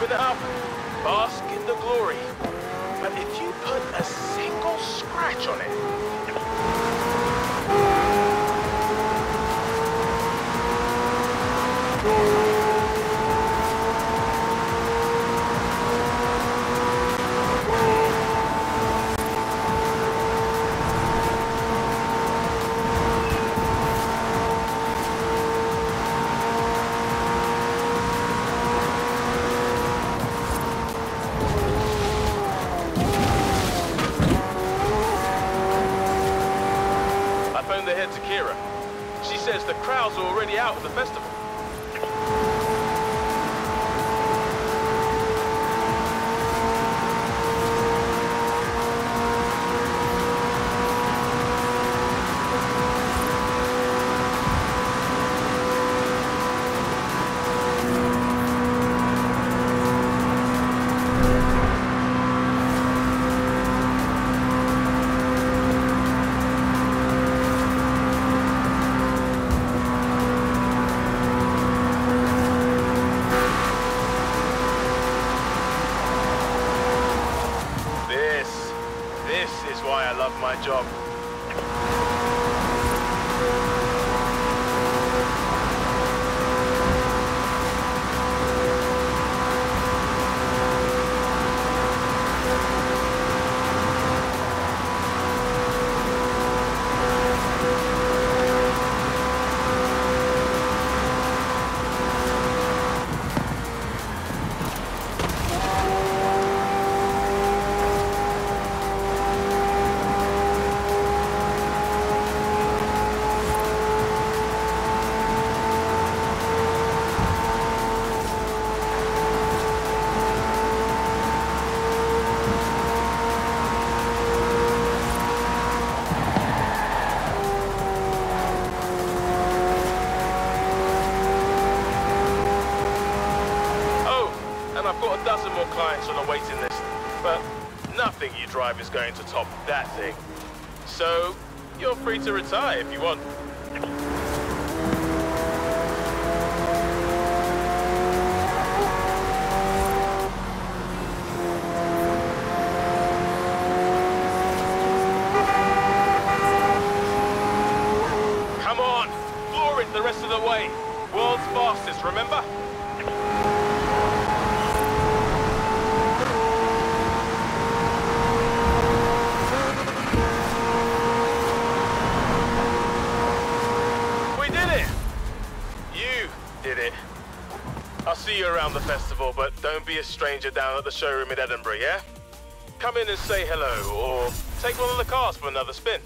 It up, bask in the glory. But if you put a single scratch on it, To Kira. She says the crowds are already out at the festival. Love my job. I've got a dozen more clients on the waiting list, but nothing you drive is going to top that thing. So, you're free to retire if you want. Come on, floor it the rest of the way. World's fastest, remember? I'll see you around the festival, but don't be a stranger down at the showroom in Edinburgh, yeah? Come in and say hello, or take one of the cars for another spin.